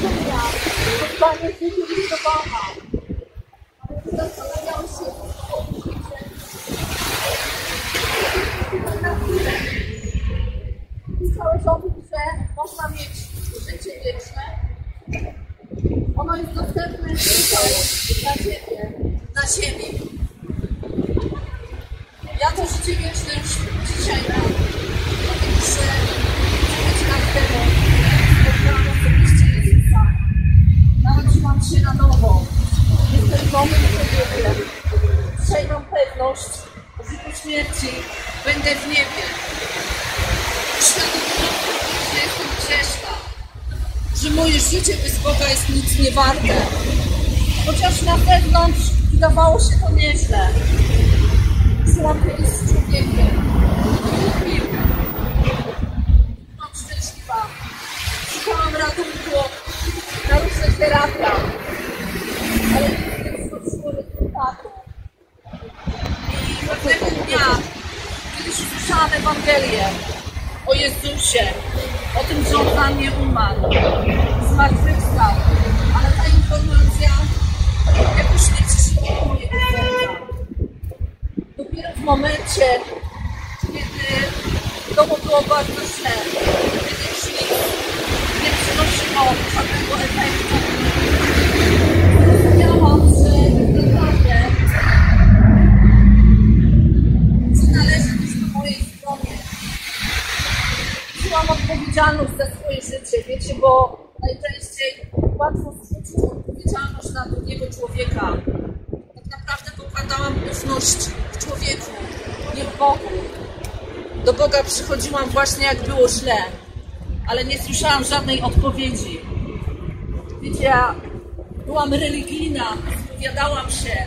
ziemia zostanie zlikwidowana. Ale zastanawiam się, Pisałeś o tym, że można mieć życie wieczne. Ono jest dostępne tutaj, na ziemię, na ziemi. Ja to życie wieczne już Mam że po śmierci będę w niebie. Uświadomiłam sobie, że jestem grzeszna. Że moje życie bez Boga jest nic nie warte. Chociaż na zewnątrz wydawało się to nieźle. Żyłam kiedyś z człowiekiem. Lubił. Byłam szczęśliwa. Szukałam ratunku na różne terapia. Ale nie przynosiło rezultatu. I pewnego dnia, kiedy usłyszałam Ewangelię o Jezusie, o tym, że On za umarł, zmartwychwstał, ale ta informacja jakoś nie przyszła do mojego. Dopiero w momencie, kiedy domu było bardzo źle, kiedy już nic nie przynosiło żadnego efektu, zrozumiałam, Wzięłam odpowiedzialność za swoje życie, wiecie, bo najczęściej łatwo zrzucić odpowiedzialność na drugiego człowieka. Tak naprawdę pokładałam ufność w człowieku, nie w Bogu. Do Boga przychodziłam właśnie jak było źle, ale nie słyszałam żadnej odpowiedzi. Wiecie, ja byłam religijna, spowiadałam się,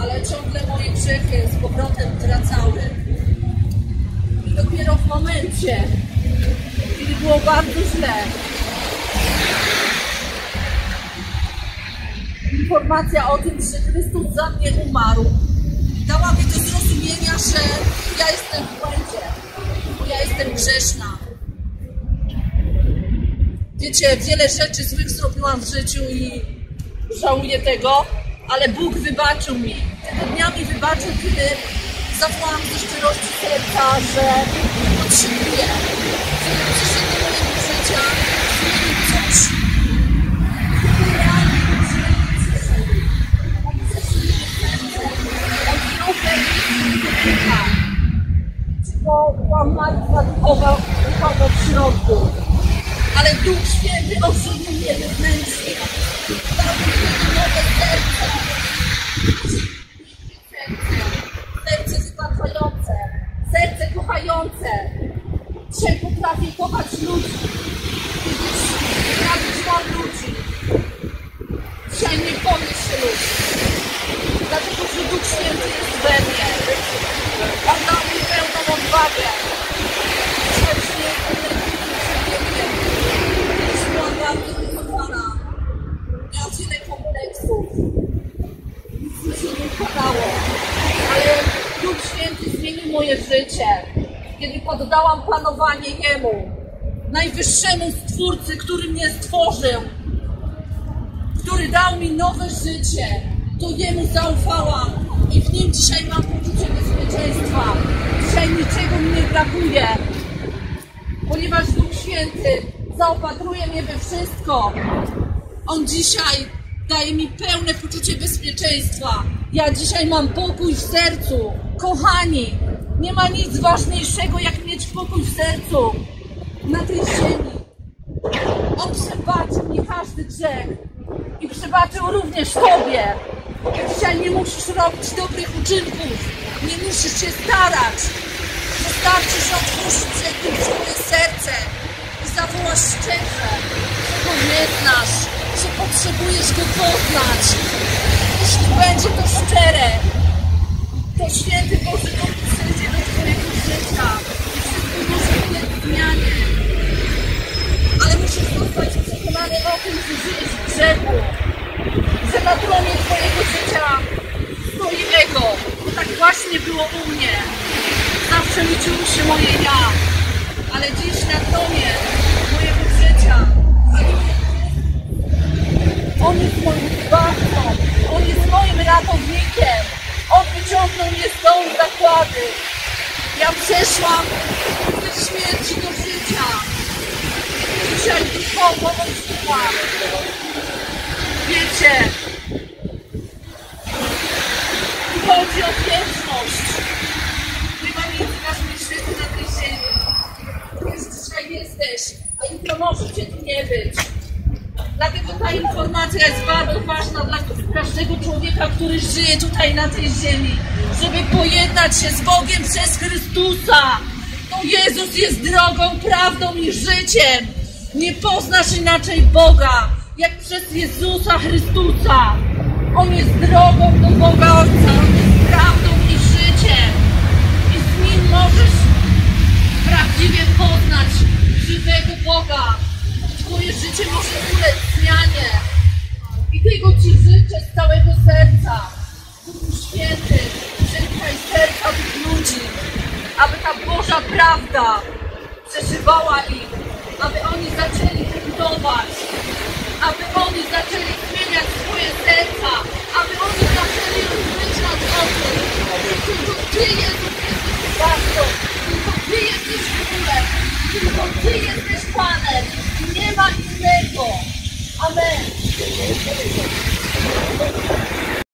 ale ciągle moje grzechy z powrotem wracały. I dopiero w momencie, kiedy było bardzo źle, informacja o tym, że Chrystus za mnie umarł, dała mi do zrozumienia, że ja jestem w błędzie, bo ja jestem grzeszna. Wiecie, wiele rzeczy złych zrobiłam w życiu i żałuję tego, ale Bóg wybaczył mi. Tego dnia mi wybaczył, kiedy zawołałam ze szczerości serca, że potrzebuję, żeby przyszedł do mojego życia, zmienił coś. Bo byłam martwa duchowo, duchowo w środku. Ale Duch Święty ożywił mnie wewnętrznie. Dał mi nowe. Serce wybaczające, serce kochające. Dzisiaj potrafię kochać ludzi. Kiedyś nienawidziłam ludzi. Dzisiaj nie boję się ludzi. Dlatego, że Święty jest we mnie. On dał mi pełną odwagę. Dzisiaj już nie jestem człowiekiem. Kiedyś byłam bardzo wychowana. Miałam wiele kompleksów. Mi się nie układało. Ale zmienił moje życie. Kiedy poddałam panowanie Jemu, Najwyższemu Stwórcy, który mnie stworzył, który dał mi nowe życie, to Jemu zaufałam i w Nim dzisiaj mam poczucie bezpieczeństwa. Dzisiaj niczego mi nie brakuje, ponieważ Duch Święty zaopatruje mnie we wszystko. On dzisiaj daje mi pełne poczucie bezpieczeństwa. Ja dzisiaj mam pokój w sercu. Kochani, nie ma nic ważniejszego, jak mieć pokój w sercu na tej ziemi. On przebaczył mi każdy grzech i przebaczył również Tobie. Dzisiaj nie musisz robić dobrych uczynków, nie musisz się starać. Wystarczy, że otworzysz przed swoje serce i zawołasz szczerze, że go nie znasz, że potrzebujesz go poznać. Jeśli będzie to szczere, to święty Boży Duch przyjdzie do Twojego życia i wszystko może ulec zmianie. Ale musisz zostać przekonany o tym, że żyjesz w grzechu, patronie Twojego życia, swojego. Bo tak właśnie było u mnie. Zawsze liczyło się moje ja, ale dziś na Tobie mojego życia. On jest moim zbawcą, On jest moim ratownikiem. On wyciągnął mnie z domu zakłady. Ja przeszłam ze śmierci do życia. Dzisiaj tylko pomóc Wiecie, chodzi o wieczność. Nie ma nic ważniejszego na tej ziemi. Już dzisiaj jesteś, a jutro może cię tu nie być. Dlatego ta informacja jest bardzo ważna dla każdego człowieka, który żyje tutaj na tej ziemi, żeby pojednać się z Bogiem przez Chrystusa. To Jezus jest drogą, prawdą i życiem. Nie poznasz inaczej Boga, jak przez Jezusa Chrystusa. On jest drogą do Boga Ojca, prawdą i życiem. I z Nim możesz prawdziwie poznać żywego Boga. Twoje życie może ulec zmianie. I tego Ci życzę z całego serca. Duchu Święty, przenikaj serca tych ludzi, aby ta Boża prawda przeżywała ich, aby oni zaczęli budować, aby oni zaczęli zmieniać swoje serca, aby oni zaczęli że tylko Ty, Jezus, jesteś zbawcą, tylko tylko nie ma. Amen.